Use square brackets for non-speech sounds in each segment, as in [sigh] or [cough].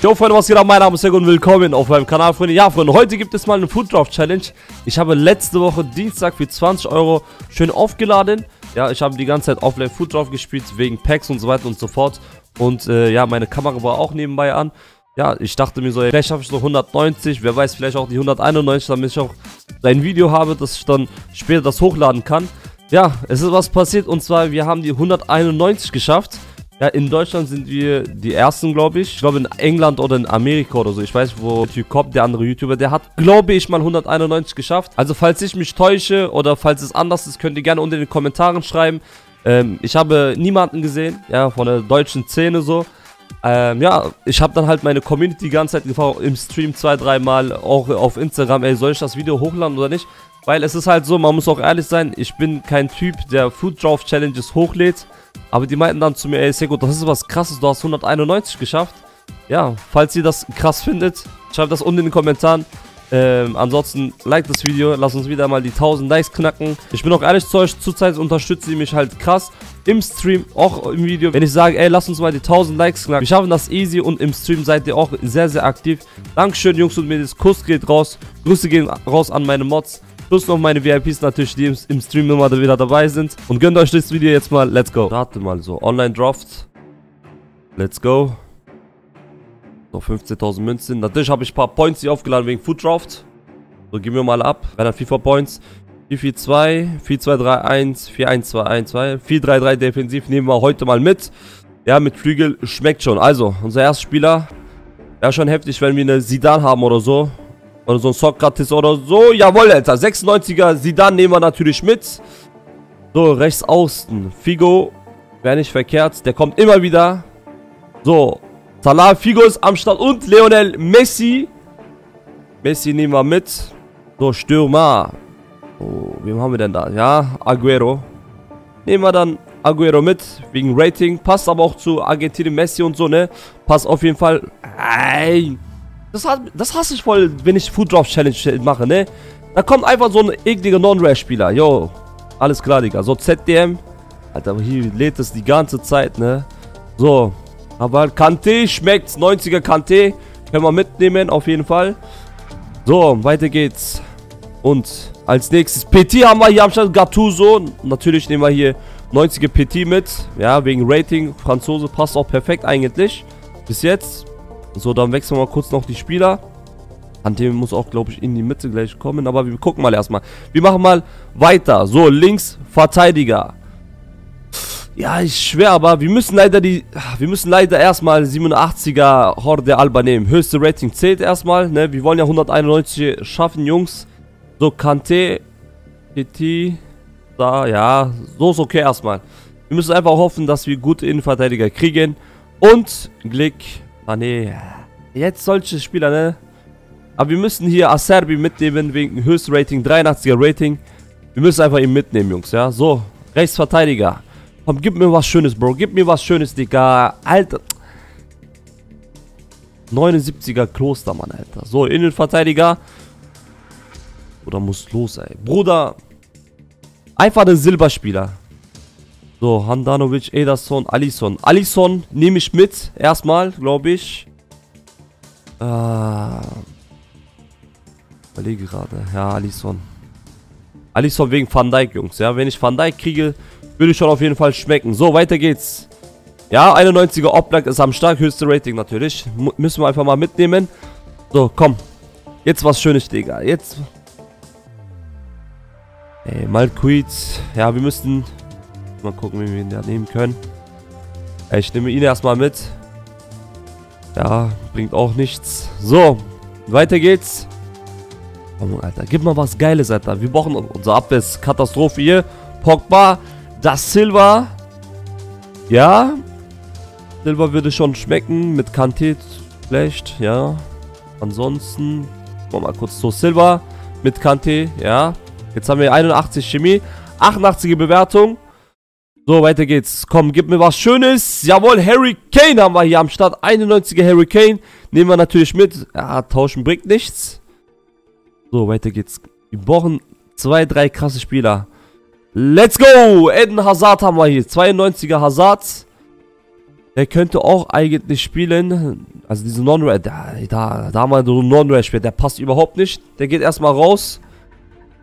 Jo Freunde, was geht ab? Mein Name ist Sergo und willkommen auf meinem Kanal, Freunde. Ja, Freunde, heute gibt es mal eine Food Draft Challenge. Ich habe letzte Woche Dienstag für 20 Euro schön aufgeladen. Ja, ich habe die ganze Zeit Offline Food Draft gespielt, wegen Packs und so weiter und so fort. Und äh, ja, meine Kamera war auch nebenbei an. Ja, ich dachte mir so, vielleicht habe ich so 190, wer weiß, vielleicht auch die 191, damit ich auch ein Video habe, dass ich dann später das hochladen kann. Ja, es ist was passiert und zwar, wir haben die 191 geschafft. Ja, in Deutschland sind wir die Ersten, glaube ich. Ich glaube in England oder in Amerika oder so. Ich weiß, wo der Typ kommt, der andere YouTuber. Der hat, glaube ich, mal 191 geschafft. Also, falls ich mich täusche oder falls es anders ist, könnt ihr gerne unter den Kommentaren schreiben. Ähm, ich habe niemanden gesehen, ja, von der deutschen Szene so. Ähm, ja, ich habe dann halt meine Community die ganze Zeit gefragt, im Stream zwei, dreimal, auch auf Instagram, ey, soll ich das Video hochladen oder nicht? Weil es ist halt so, man muss auch ehrlich sein, ich bin kein Typ, der Food Draft Challenges hochlädt. Aber die meinten dann zu mir, ey Seko, das ist was krasses, du hast 191 geschafft. Ja, falls ihr das krass findet, schreibt das unten in den Kommentaren. Ähm, ansonsten, like das Video, lass uns wieder mal die 1000 Likes knacken. Ich bin auch ehrlich zu euch, zurzeit unterstützt ihr mich halt krass. Im Stream, auch im Video. Wenn ich sage, ey, lass uns mal die 1000 Likes knacken. Wir schaffen das easy und im Stream seid ihr auch sehr, sehr aktiv. Dankeschön, Jungs und Mädels. Kuss geht raus. Grüße gehen raus an meine Mods. Plus noch meine VIPs natürlich, die im, Stream immer wieder dabei sind. Und gönnt euch das Video jetzt mal. Let's go. Rate mal so. Online Draft. Let's go. So, 15.000 Münzen. Natürlich habe ich ein paar Points hier aufgeladen wegen Food Draft. So, gehen wir mal ab. Bei der FIFA Points. 4-4-2, 4-2-3-1, 4-1-2-1-2, 4-3-3 defensiv nehmen wir heute mal mit. Ja, mit Flügel schmeckt schon. Also, unser erster Spieler. Ja, schon heftig, wenn wir eine Sidan haben oder so. Oder so ein Sokrates oder so. Jawohl, Alter. 96er Sidan nehmen wir natürlich mit. So, rechts außen. Figo. Wäre nicht verkehrt. Der kommt immer wieder. So. Salah, Figo ist am Start. Und Leonel Messi. Messi nehmen wir mit. So, Stürmer. Oh, wem haben wir denn da? Ja, Aguero. Nehmen wir dann Aguero mit. Wegen Rating. Passt aber auch zu Argentinien, Messi und so, ne? Passt auf jeden Fall. Nein. Das, das hasse ich voll, wenn ich Food Drop Challenge mache, ne? Da kommt einfach so ein ekliger Non-Rare-Spieler. Yo, alles klar, Digga. So, ZDM. Alter, hier lädt es die ganze Zeit, ne? So, aber Kante schmeckt. 90er Kante. Können wir mitnehmen, auf jeden Fall. So, weiter geht's. Und als nächstes Petit haben wir hier am Start. Gattuso. Natürlich nehmen wir hier 90er Petit mit. Ja, wegen Rating. Franzose passt auch perfekt eigentlich. Bis jetzt. So, dann wechseln wir mal kurz noch die Spieler. An dem muss auch, glaube ich, in die Mitte gleich kommen. Aber wir gucken mal erstmal. Wir machen mal weiter. So, links Verteidiger. Ja, ich schwer, aber wir müssen leider die. Wir müssen leider erstmal 87er Horde Alba nehmen. Höchste Rating zählt erstmal, ne? Wir wollen ja 191 schaffen, Jungs. So, Kante. PT. Da, ja. So ist okay erstmal. Wir müssen einfach hoffen, dass wir gute Innenverteidiger kriegen. Und Glück Ah, nee. Jetzt solche Spieler, ne? Aber wir müssen hier Acerbi mitnehmen wegen Höchstrating, 83er Rating. Wir müssen einfach ihn mitnehmen, Jungs, ja? So, Rechtsverteidiger. Komm, gib mir was Schönes, Bro. Gib mir was Schönes, Digga. Alter. 79er Klostermann, Alter. So, Innenverteidiger. Oder muss los, ey. Bruder. Einfach ein Silberspieler. So, Handanovic, Ederson, Alisson. Alisson nehme ich mit. Erstmal, glaube ich. Äh. Überlege gerade. Ja, Alisson. Alisson wegen Van Dijk, Jungs. Ja, wenn ich Van Dijk kriege, würde ich schon auf jeden Fall schmecken. So, weiter geht's. Ja, 91er Oblak ist am stark. Höchste Rating natürlich. M müssen wir einfach mal mitnehmen. So, komm. Jetzt was Schönes, Digga. Jetzt. Ey, Malquid. Ja, wir müssten Mal gucken, wie wir ihn da nehmen können. Ich nehme ihn erstmal mit. Ja, bringt auch nichts. So, weiter geht's. Komm, Alter, gib mal was Geiles, Alter. Wir brauchen unser Abwehr Katastrophe hier. Pogba, das Silva. Ja. Silva würde schon schmecken. Mit Kante vielleicht, ja. Ansonsten, mal kurz so. Silva mit Kante, ja. Jetzt haben wir 81 Chemie. 88 Bewertung. So, weiter geht's. Komm, gib mir was Schönes. Jawohl, Harry Kane haben wir hier am Start. 91er Harry Kane. Nehmen wir natürlich mit. Ja, tauschen bringt nichts. So, weiter geht's. Wir brauchen zwei, drei krasse Spieler. Let's go! Eden Hazard haben wir hier. 92er Hazard. Der könnte auch eigentlich spielen. Also diese Non-Red, da, da, da haben wir so Non-Red der passt überhaupt nicht. Der geht erstmal raus.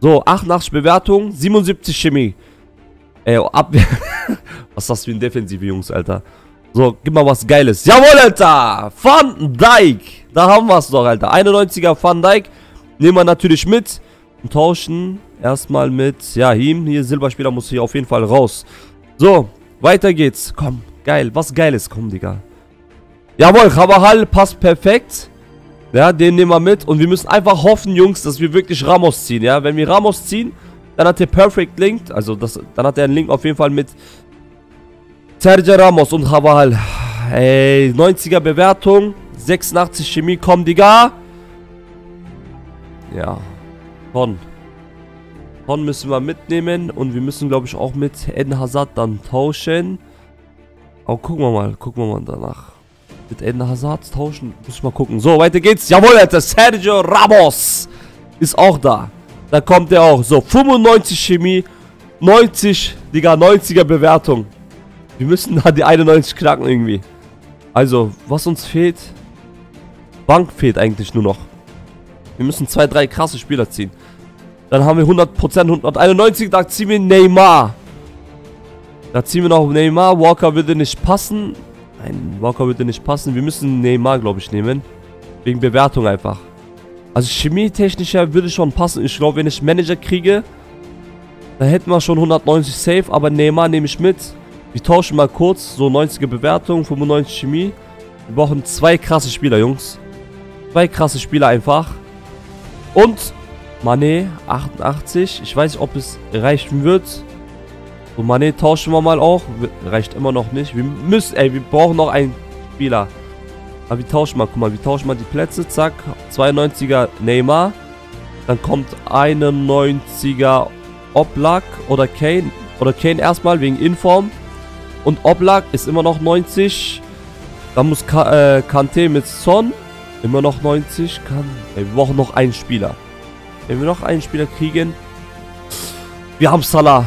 So, 88 Bewertung, 77 Chemie. Ey, Abwehr. [laughs] was ist das für ein Defensive, Jungs, Alter? So, gib mal was Geiles. Jawohl, Alter! Van Dijk! Da haben wir es doch, Alter. 91er Van Dijk. Nehmen wir natürlich mit. Und tauschen erstmal mit, ja, ihm. Hier, Silberspieler muss hier auf jeden Fall raus. So, weiter geht's. Komm, geil. Was Geiles. Komm, Digga. Jawohl, Rabahal passt perfekt. Ja, den nehmen wir mit. Und wir müssen einfach hoffen, Jungs, dass wir wirklich Ramos ziehen, ja. Wenn wir Ramos ziehen, dann hat der Perfect Link. Also, das, dann hat er einen Link auf jeden Fall mit Sergio Ramos und Rabahal. Ey, 90er Bewertung. 86 Chemie, komm, Digga. Ja. Von. Von müssen wir mitnehmen. Und wir müssen, glaube ich, auch mit Eden Hazard dann tauschen. Aber gucken wir mal. Gucken wir mal danach. Mit Eden Hazard tauschen. Muss ich mal gucken. So, weiter geht's. Jawohl, Alter. Sergio Ramos ist auch da. Da kommt er auch. So, 95 Chemie. 90, Digga, 90er Bewertung. Wir müssen da die 91 knacken irgendwie. Also, was uns fehlt... Bank fehlt eigentlich nur noch. Wir müssen zwei, drei krasse Spieler ziehen. Dann haben wir 100%, 191, da ziehen wir Neymar. Da ziehen wir noch Neymar. Walker würde nicht passen. Nein, Walker würde nicht passen. Wir müssen Neymar, glaube ich, nehmen. Wegen Bewertung einfach. Also chemietechnischer würde schon passen. Ich glaube, wenn ich Manager kriege, dann hätten wir schon 190 safe. Aber Neymar nehme ich mit. Wir tauschen mal kurz. So 90er Bewertung, 95 Chemie. Wir brauchen zwei krasse Spieler, Jungs. Zwei krasse Spieler einfach. Und Mané 88. Ich weiß nicht, ob es reichen wird. So, Mané tauschen wir mal auch. Reicht immer noch nicht. Wir müssen, ey, wir brauchen noch einen Spieler. Aber wir tauschen mal, guck mal, wir tauschen mal die Plätze. Zack, 92er Neymar. Dann kommt 91er Oblak oder Kane. Oder Kane erstmal wegen Inform. Und Oblak ist immer noch 90. Dann muss Ka äh, Kante mit Son Immer noch 90. Kann. Ey, wir brauchen noch einen Spieler. Wenn wir noch einen Spieler kriegen. Wir haben Salah.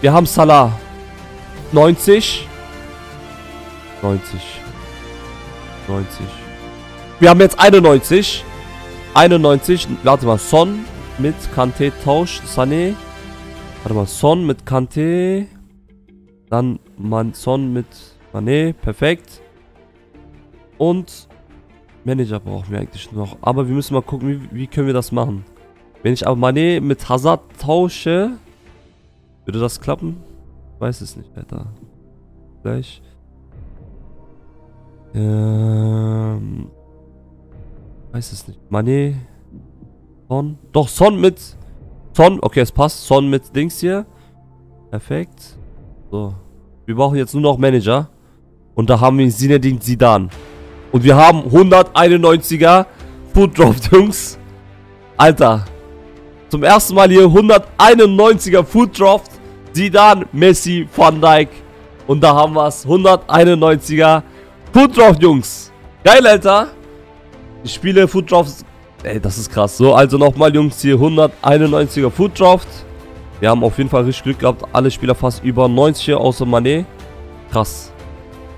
Wir haben Salah. 90. 90. 90. Wir haben jetzt 91. 91. Warte mal. Son mit Kante Tausch. Sané. Warte mal. Son mit Kante. Dann Man Son mit Mané. Perfekt. Und Manager brauchen wir eigentlich noch. Aber wir müssen mal gucken, wie, wie können wir das machen. Wenn ich aber Mané mit Hazard tausche, würde das klappen? Ich weiß es nicht, Alter. Gleich. Ähm. Weiß es nicht. Mané. Son. Doch, Son mit. Son. Okay, es passt. Son mit Dings hier. Perfekt. So. Wir brauchen jetzt nur noch Manager. Und da haben wir Zinedine Zidane. Und wir haben 191er Food Drop, [laughs] Jungs. Alter. Zum ersten Mal hier 191er Food Drop. Zidane, Messi, Van Dijk. Und da haben wir es. 191er Food Drop, Jungs. Geil, Alter. Ich spiele Food Drops. Ey, das ist krass. So, also nochmal, Jungs, hier 191er Food Draft. Wir haben auf jeden Fall richtig Glück gehabt. Alle Spieler fast über 90 außer Mané. Krass.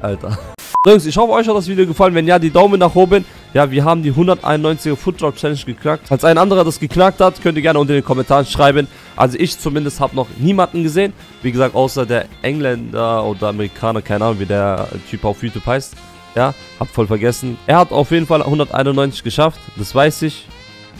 Alter. [laughs] Jungs, ich hoffe, euch hat das Video gefallen. Wenn ja, die Daumen nach oben. Ja, wir haben die 191er Foot Drop Challenge geknackt. Falls ein anderer das geknackt hat, könnt ihr gerne unter den Kommentaren schreiben. Also ich zumindest habe noch niemanden gesehen. Wie gesagt, außer der Engländer oder Amerikaner, keine Ahnung, wie der Typ auf YouTube heißt. Ja, hab voll vergessen. Er hat auf jeden Fall 191 geschafft, das weiß ich.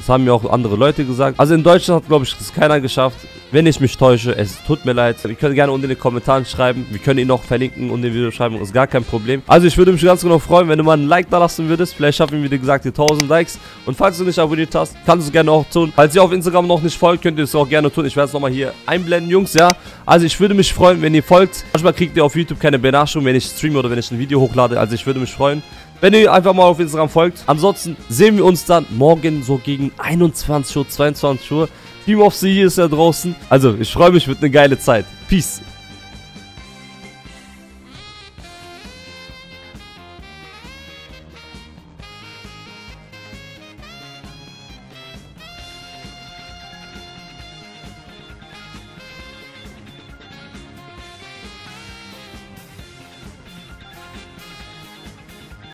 Das haben mir auch andere Leute gesagt. Also in Deutschland hat, glaube ich, das keiner geschafft. Wenn ich mich täusche, es tut mir leid. Ihr könnt gerne unten in den Kommentaren schreiben. Wir können ihn noch verlinken und den Video schreiben. Ist gar kein Problem. Also ich würde mich ganz genau freuen, wenn du mal ein Like da lassen würdest. Vielleicht schaffen wir, wie gesagt, die 1000 Likes. Und falls du nicht abonniert hast, kannst du es gerne auch tun. Falls ihr auf Instagram noch nicht folgt, könnt ihr es auch gerne tun. Ich werde es nochmal hier einblenden, Jungs, ja. Also ich würde mich freuen, wenn ihr folgt. Manchmal kriegt ihr auf YouTube keine Benachrichtigung, wenn ich streame oder wenn ich ein Video hochlade. Also ich würde mich freuen wenn ihr einfach mal auf Instagram folgt. Ansonsten sehen wir uns dann morgen so gegen 21 Uhr, 22 Uhr. Team of the Year ist ja draußen. Also, ich freue mich, wird eine geile Zeit. Peace.